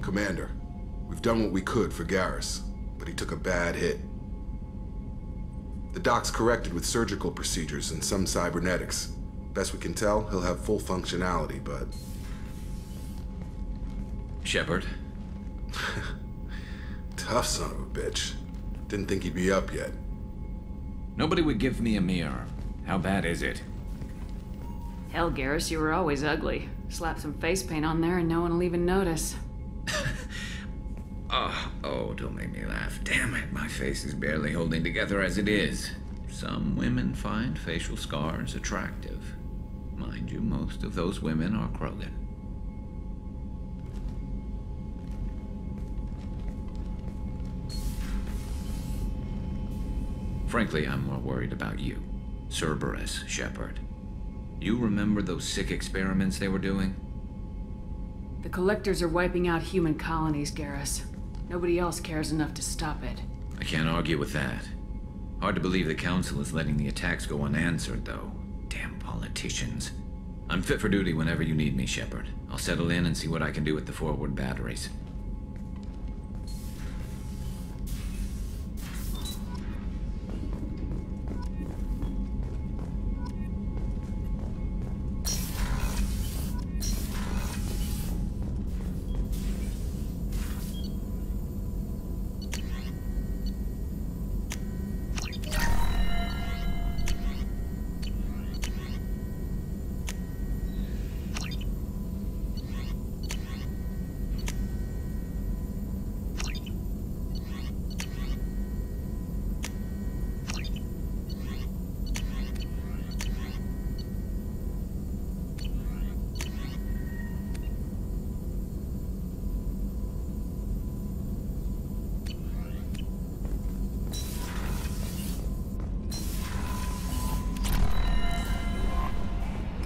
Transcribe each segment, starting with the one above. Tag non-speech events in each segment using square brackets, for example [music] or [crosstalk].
Commander, we've done what we could for Garrus, but he took a bad hit. The doc's corrected with surgical procedures and some cybernetics. Best we can tell, he'll have full functionality, but... Shepard? [laughs] Tough son of a bitch. Didn't think he'd be up yet. Nobody would give me a mirror. How bad is it? Hell, Garrus, you were always ugly. Slap some face paint on there and no one will even notice. Oh, don't make me laugh. Damn it, my face is barely holding together as it is. Some women find facial scars attractive. Mind you, most of those women are Krogan. Frankly, I'm more worried about you. Cerberus, Shepard. You remember those sick experiments they were doing? The Collectors are wiping out human colonies, Garrus. Nobody else cares enough to stop it. I can't argue with that. Hard to believe the Council is letting the attacks go unanswered, though. Damn politicians. I'm fit for duty whenever you need me, Shepard. I'll settle in and see what I can do with the forward batteries.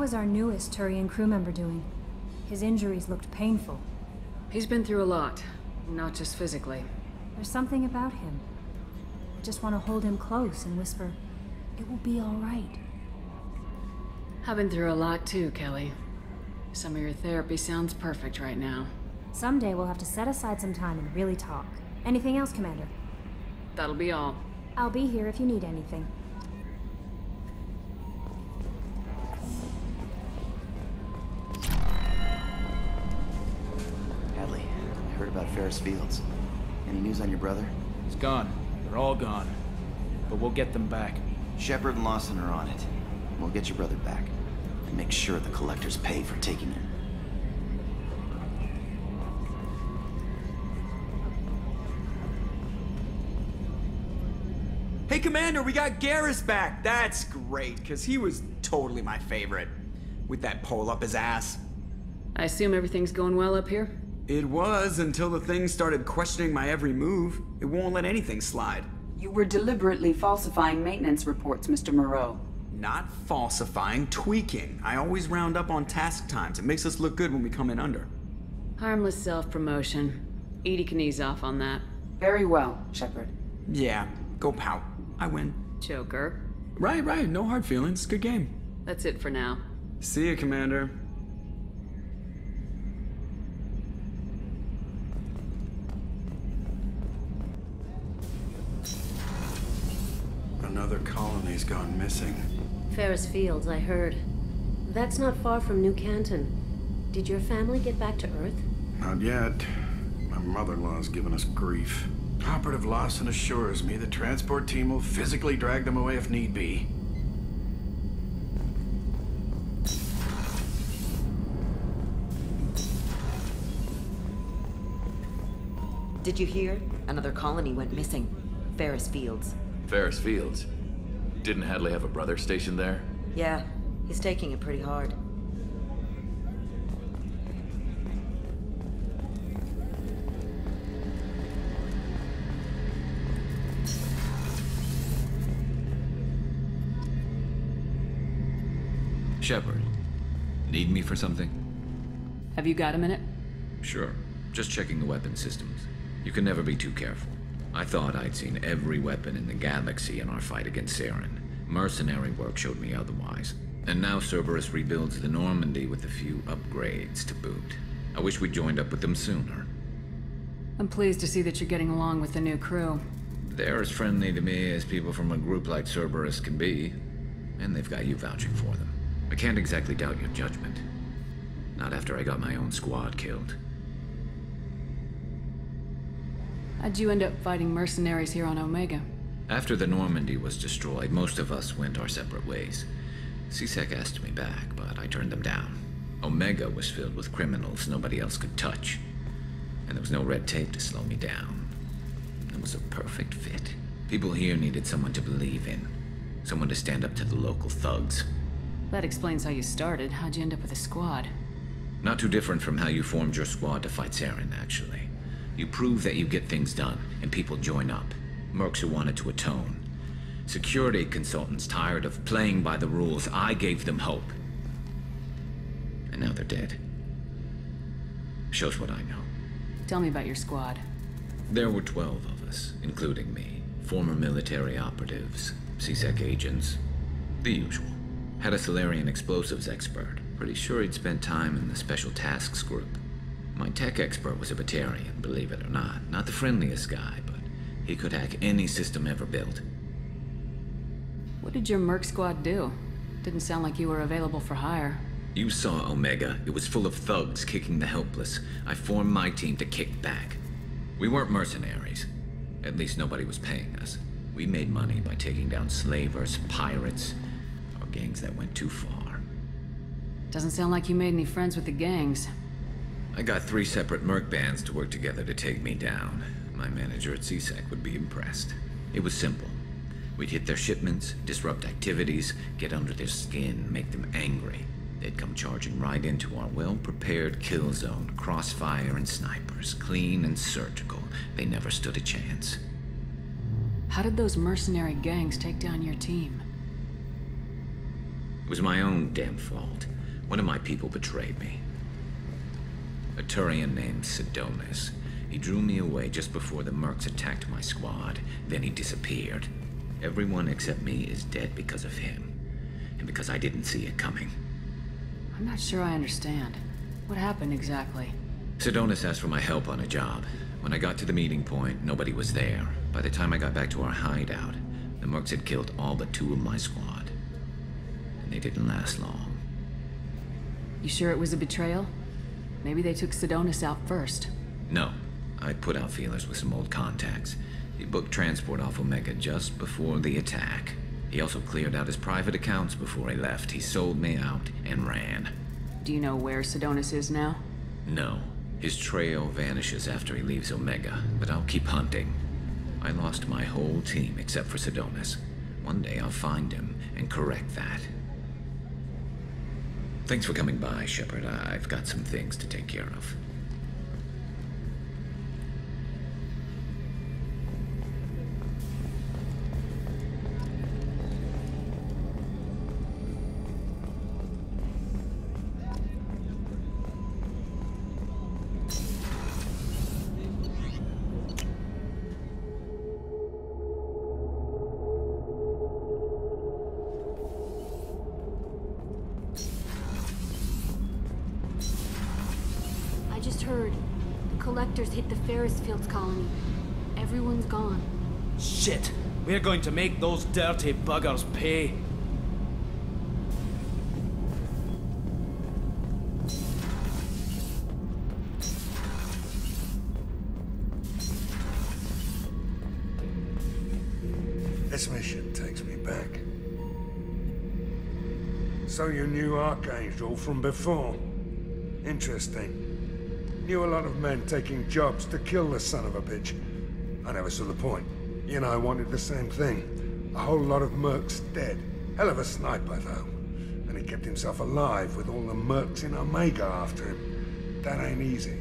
How is our newest Turian crew member doing? His injuries looked painful. He's been through a lot, not just physically. There's something about him. I just want to hold him close and whisper, it will be all right. I've been through a lot too, Kelly. Some of your therapy sounds perfect right now. Someday we'll have to set aside some time and really talk. Anything else, Commander? That'll be all. I'll be here if you need anything. Ferris Fields. Any news on your brother? He's gone. They're all gone. But we'll get them back. Shepard and Lawson are on it. We'll get your brother back. And make sure the collectors pay for taking him. Hey, Commander, we got Garrus back. That's great, because he was totally my favorite. With that pole up his ass. I assume everything's going well up here? It was until the thing started questioning my every move. It won't let anything slide. You were deliberately falsifying maintenance reports, Mr. Moreau. Not falsifying, tweaking. I always round up on task times. It makes us look good when we come in under. Harmless self-promotion. EDI can ease off on that. Very well, Shepard. Yeah, go pout. I win. Joker. Right, right. No hard feelings. Good game. That's it for now. See you, Commander. Another colony's gone missing. Ferris Fields, I heard. That's not far from New Canton. Did your family get back to Earth? Not yet. My mother-in-law's given us grief. Operative Lawson assures me the transport team will physically drag them away if need be. Did you hear? Another colony went missing. Ferris Fields. Ferris Fields. Didn't Hadley have a brother stationed there? Yeah, He's taking it pretty hard. Shepard, need me for something? Have you got a minute? Sure. Just checking the weapon systems. You can never be too careful. I thought I'd seen every weapon in the galaxy in our fight against Saren. Mercenary work showed me otherwise. And now Cerberus rebuilds the Normandy with a few upgrades to boot. I wish we'd joined up with them sooner. I'm pleased to see that you're getting along with the new crew. They're as friendly to me as people from a group like Cerberus can be. And they've got you vouching for them. I can't exactly doubt your judgment. Not after I got my own squad killed. How'd you end up fighting mercenaries here on Omega? After the Normandy was destroyed, most of us went our separate ways. C-Sec asked me back, but I turned them down. Omega was filled with criminals nobody else could touch. And there was no red tape to slow me down. It was a perfect fit. People here needed someone to believe in. Someone to stand up to the local thugs. That explains how you started. How'd you end up with a squad? Not too different from how you formed your squad to fight Saren, actually. You prove that you get things done, and people join up. Mercs who wanted to atone. Security consultants tired of playing by the rules. I gave them hope. And now they're dead. Shows what I know. Tell me about your squad. There were 12 of us, including me. Former military operatives, C-Sec agents, the usual. Had a Salarian explosives expert. Pretty sure he'd spent time in the Special Tasks Group. My tech expert was a Batarian, believe it or not. Not the friendliest guy, but he could hack any system ever built. What did your Merc squad do? Didn't sound like you were available for hire. You saw Omega. It was full of thugs kicking the helpless. I formed my team to kick back. We weren't mercenaries. At least nobody was paying us. We made money by taking down slavers, pirates, or gangs that went too far. Doesn't sound like you made any friends with the gangs. I got three separate merc bands to work together to take me down. My manager at C-Sec would be impressed. It was simple. We'd hit their shipments, disrupt activities, get under their skin, make them angry. They'd come charging right into our well-prepared kill zone, crossfire and snipers, clean and surgical. They never stood a chance. How did those mercenary gangs take down your team? It was my own damn fault. One of my people betrayed me. A Turian named Sidonis. He drew me away just before the Mercs attacked my squad. Then he disappeared. Everyone except me is dead because of him. And because I didn't see it coming. I'm not sure I understand. What happened exactly? Sidonis asked for my help on a job. When I got to the meeting point, nobody was there. By the time I got back to our hideout, the Mercs had killed all but two of my squad. And they didn't last long. You sure it was a betrayal? Maybe they took Sidonis out first. No. I put out feelers with some old contacts. He booked transport off Omega just before the attack. He also cleared out his private accounts before he left. He sold me out and ran. Do you know where Sidonis is now? No. His trail vanishes after he leaves Omega, but I'll keep hunting. I lost my whole team except for Sidonis. One day I'll find him and correct that. Thanks for coming by, Shepard. I've got some things to take care of. The collectors hit the Ferris Fields colony. Everyone's gone. Shit! We're going to make those dirty buggers pay. This mission takes me back. So you knew Archangel from before? Interesting. Knew a lot of men taking jobs to kill the son of a bitch. I never saw the point. You and I wanted the same thing. A whole lot of mercs dead. Hell of a sniper, though. And he kept himself alive with all the mercs in Omega after him. That ain't easy.